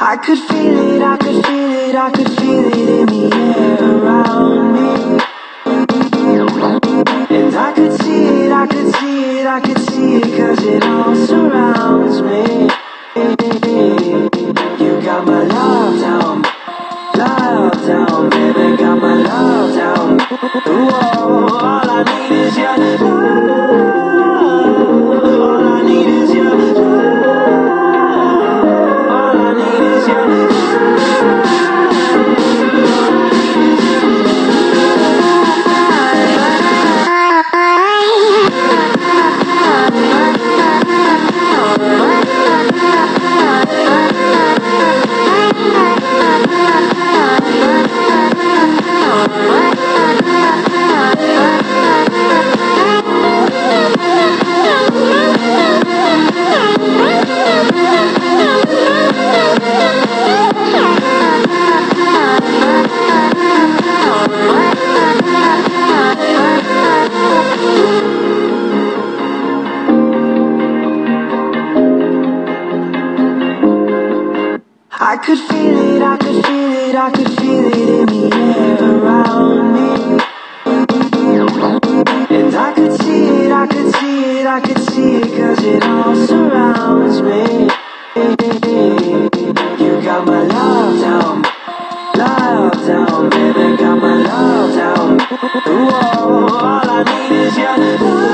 I could feel it, I could feel it, I could feel it in the air around me. And I could see it, I could see it, I could see it, cause it all surrounds me. You got my love down, love down, baby, got my love down. Whoa, all I need is your love. Could feel it, I could feel it, I could feel it in the air around me. And I could see it, I could see it, I could see it, cause it all surrounds me. You got my love down, love down, baby, got my love down. Whoa, all I need is your love.